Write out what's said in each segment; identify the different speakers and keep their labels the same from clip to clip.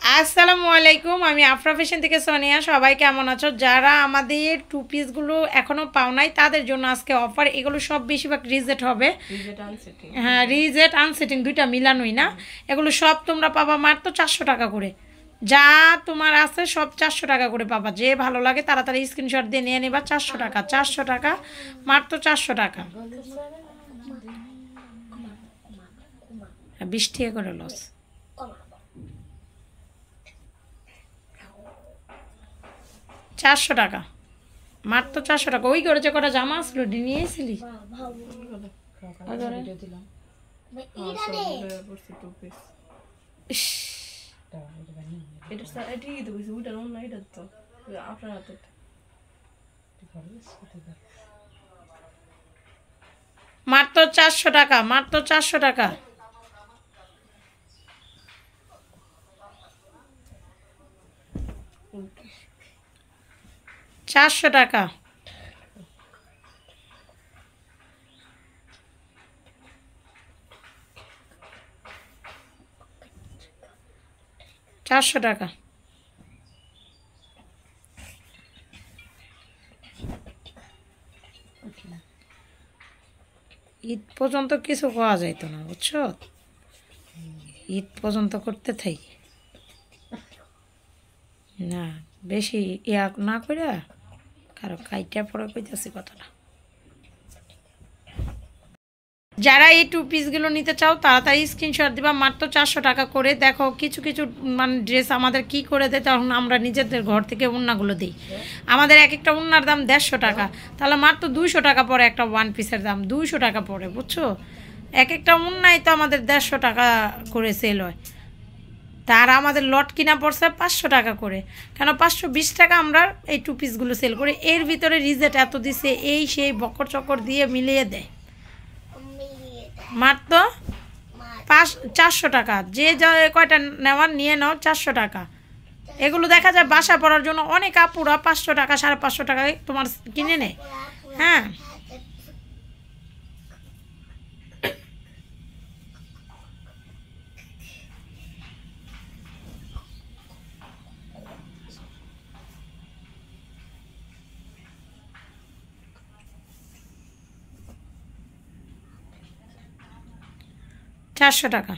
Speaker 1: আসসালামু আলাইকুম আমি আফরা ফ্যাশন থেকে সোনিয়া। সবাই কেমন আছো? যারা আমাদের টু পিসগুলো এখনও পাও নাই তাদের জন্য আজকে অফার এগুলো সব বেশিরভাগ রিজেট হবে। হ্যাঁ রিজেট আনসেটিং দুইটা মিলানোই না। এগুলো সব তোমরা পাবা মাত্র চারশো টাকা করে। যা তোমার আছে সব চারশো টাকা করে পাবা। যে ভালো লাগে তাড়াতাড়ি স্ক্রিনশট দিয়ে নিয়ে নেবা চারশো টাকা চারশো টাকা মাত্র চারশো টাকা। বিশ টাকা করে লস চারশো টাকা। মাত্র চারশো টাকা। ওই করে যে কটা জামা আসলো ডি নিয়ে এসেছিলি?
Speaker 2: এটাই তো ওইটা অন্য এটা তো।
Speaker 1: মাত্র চারশো টাকা। চারশো টাকা। চারশো টাকা। ঈদ পর্যন্ত কিছু পাওয়া যাইতো না, বুঝছ? ঈদ পর্যন্ত করতে থাকি না, বেশি ইয়া না করে কারও কাইটা পরে কইতেছি কথাটা। যারা এই টু পিসগুলো নিতে চাও, তাড়াতাড়ি স্ক্রিনশট দিবা। মাত্র চারশো টাকা করে। দেখো, কিছু কিছু মানে ড্রেস আমাদের কি করে দেয়, তখন আমরা নিজেদের ঘর থেকে উন্নাগুলো দিই। আমাদের এক একটা উন্নার দাম দেড়শো টাকা। তাহলে মাত্র দুইশো টাকা পরে একটা ওয়ান পিসের দাম। দুইশো টাকা পড়ে বুঝছ? এক একটা উন্নাই তো আমাদের দেড়শো টাকা করে সেল হয়। তার আমাদের লট কিনা পড়ছে পাঁচশো টাকা করে। কেন পাঁচশো বিশ টাকা আমরা এই টু পিসগুলো সেল করি। এর ভিতরে রিজেট এত দিছে এই সেই বকর চকর দিয়ে মিলিয়ে দেয়। মাত্র পাঁচ চারশো টাকা। যে যা কয়টা নেওয়ার নিয়ে নাও চারশো টাকা। এগুলো দেখা যায় বাসা পড়ার জন্য অনেক আপুরা পাঁচশো টাকা সাড়ে পাঁচশো টাকায় তোমার কিনে নেয়। হ্যাঁ। চারশো টাকা।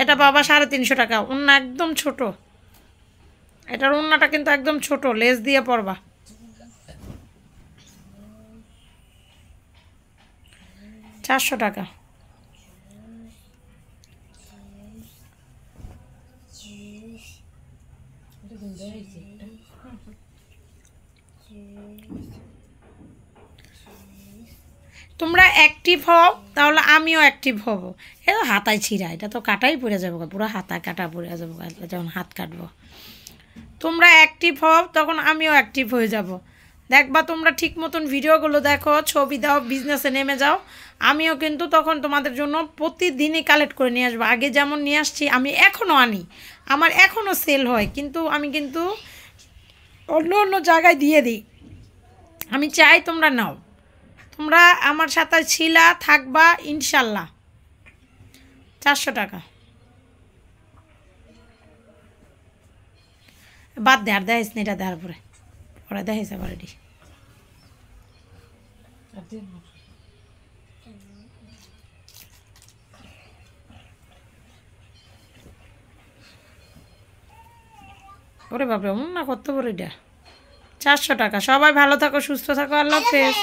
Speaker 1: এটা বাবা সাড়ে তিনশো টাকা, উন্না একদম ছোট। এটার উন্নাটা কিন্তু একদম ছোট, লেস দিয়ে পরবা। চারশো টাকা। তোমরা অ্যাক্টিভ হও, তাহলে আমিও অ্যাক্টিভ হব। এ তো হাতায় ছিঁড়া, এটা তো কাটাই পড়ে যাব পুরো হাতা কাটা পড়ে যাব যখন হাত কাটবো। তোমরা অ্যাক্টিভ হও, তখন আমিও অ্যাক্টিভ হয়ে যাব। দেখবা তোমরা ঠিক মতন ভিডিওগুলো দেখো, ছবি দাও বিজনেসে নেমে যাও। আমিও কিন্তু তখন তোমাদের জন্য প্রতিদিনই কালেক্ট করে নিয়ে আসব। আগে যেমন নিয়ে আসছি, আমি এখনও আনি। আমার এখনও সেল হয়, কিন্তু আমি কিন্তু অন্য অন্য জায়গায় দিয়ে দিই। আমি চাই তোমরা নাও। তোমরা আমার সাথে ছিলা, থাকবা, ইনশাল্লাহ। চারশো টাকা। বাদ দে, আর দেখাইস না, এটা দেওয়ার পরে। পরে দেখাইস আবার এটি ওরে বাপরে, অমন না কত বড় এটা। চারশো টাকা। সবাই ভালো থাকো, সুস্থ থাকো, আল্লাহ হাফেজ।